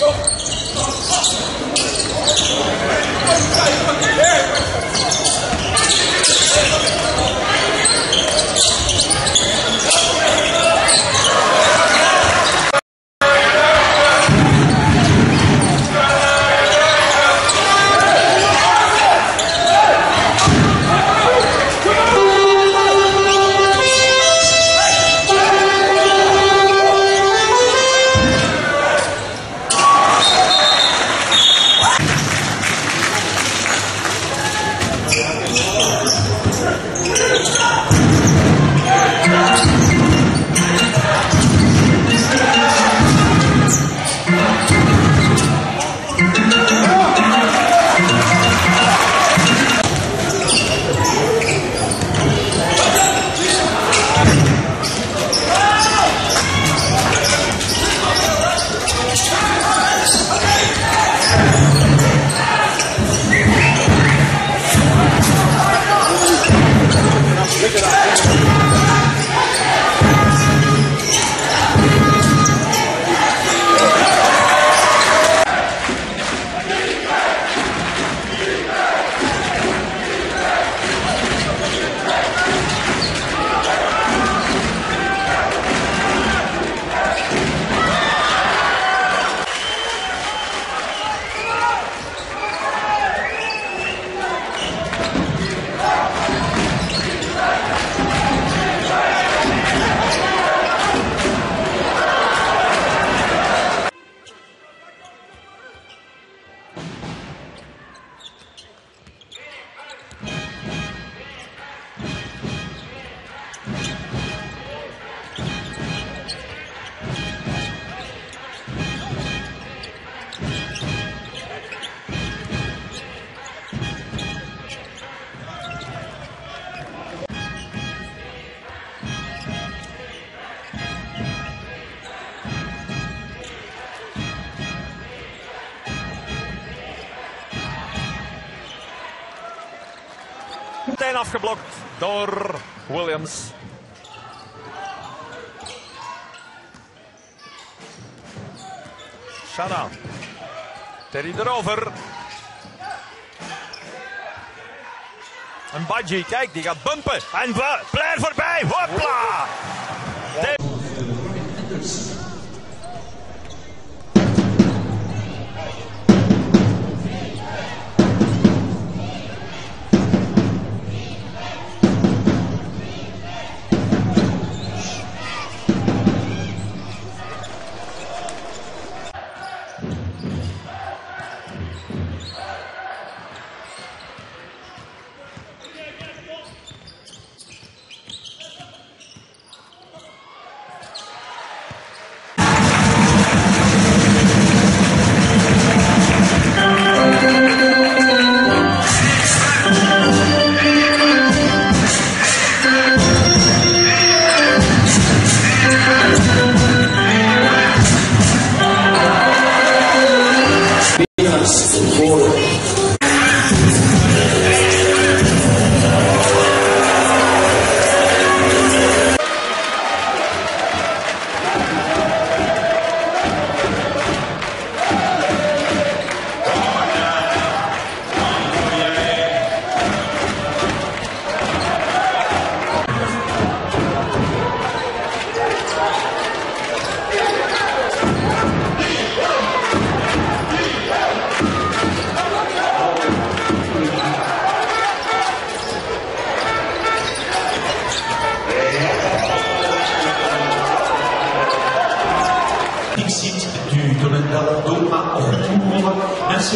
Go! Meteen afgeblokt door Williams. Shana. Terry erover. En Badji, kijk, die gaat bumpen. En Blair voorbij. Hopla!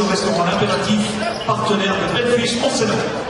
Au restaurant L'Impératif, partenaire de Belfish Monsénat.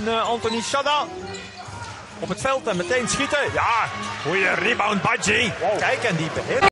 En uh, Anthony Shada op het veld en meteen schieten. Ja, goede rebound, Badji. Kijk, en die beheert.